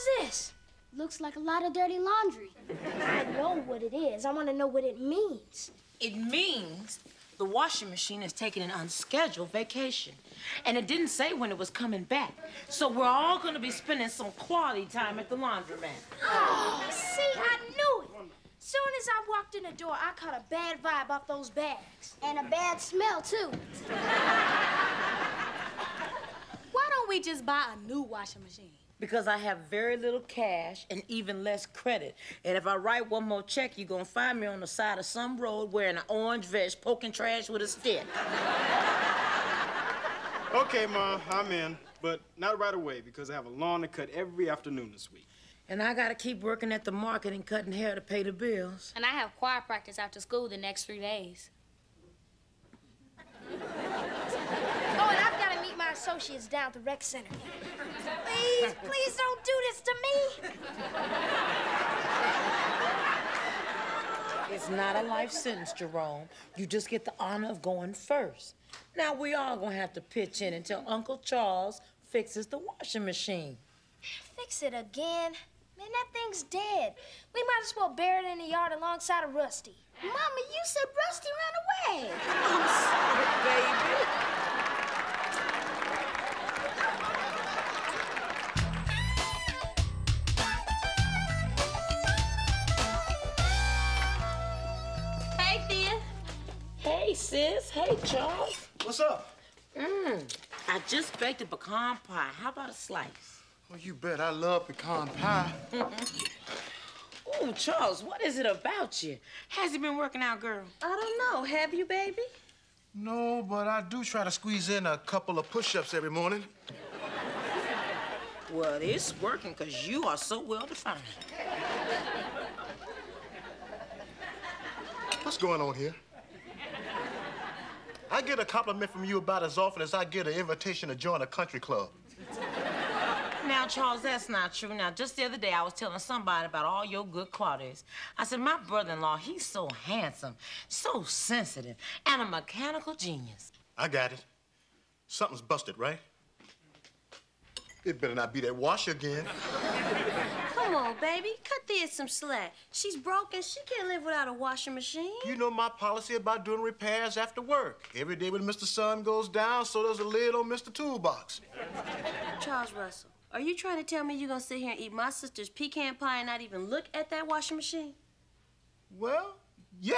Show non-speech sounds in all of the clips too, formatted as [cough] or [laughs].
is this? Looks like a lot of dirty laundry. I know what it is. I want to know what it means. It means the washing machine is taking an unscheduled vacation. And it didn't say when it was coming back. So we're all gonna be spending some quality time at the laundromat. Oh, see, I knew it. Soon as I walked in the door, I caught a bad vibe off those bags. And a bad smell, too. [laughs] Why don't we just buy a new washing machine? Because I have very little cash and even less credit. And if I write one more check, you're gonna find me on the side of some road wearing an orange vest, poking trash with a stick. Okay, Ma, I'm in. But not right away because I have a lawn to cut every afternoon this week. And I gotta keep working at the market and cutting hair to pay the bills. And I have choir practice after school the next three days. Oh, and I've got my associates down at the rec center. Please, please don't do this to me. It's not a life sentence, Jerome. You just get the honor of going first. Now we all gonna have to pitch in until Uncle Charles fixes the washing machine. Fix it again. Man, that thing's dead. We might as well bury it in the yard alongside of Rusty. Mama, you said Rusty ran away. I'm sorry, baby. Sis. Hey, Charles. What's up? Mmm. I just baked a pecan pie. How about a slice? Oh, you bet I love pecan pie. [laughs] Ooh, Charles, what is it about you? Has he been working out, girl? I don't know. Have you, baby? No, but I do try to squeeze in a couple of push-ups every morning. [laughs] Well, it's working because you are so well defined. What's going on here? I get a compliment from you about as often as I get an invitation to join a country club. Now, Charles, that's not true. Now, just the other day, I was telling somebody about all your good qualities. I said, my brother-in-law, he's so handsome, so sensitive, and a mechanical genius. I got it. Something's busted, right? It better not be that wash again. Come on, baby. Cut Thea some slack. She's broken. She can't live without a washing machine. You know my policy about doing repairs after work. Every day when Mr. Sun goes down, so does a lid on Mr. Toolbox. Charles Russell, are you trying to tell me you're gonna sit here and eat my sister's pecan pie and not even look at that washing machine? Well, yeah.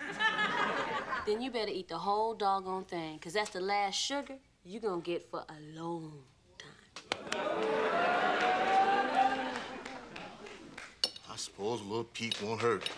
[laughs] Then you better eat the whole doggone thing, because that's the last sugar you're gonna get for a long time. A little Pete won't hurt.